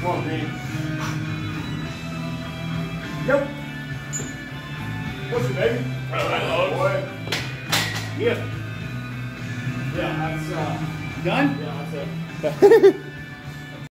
Come on, man. Yep. What's your baby? Boy. Yeah. Yeah, that's uh Done? yeah, that's it.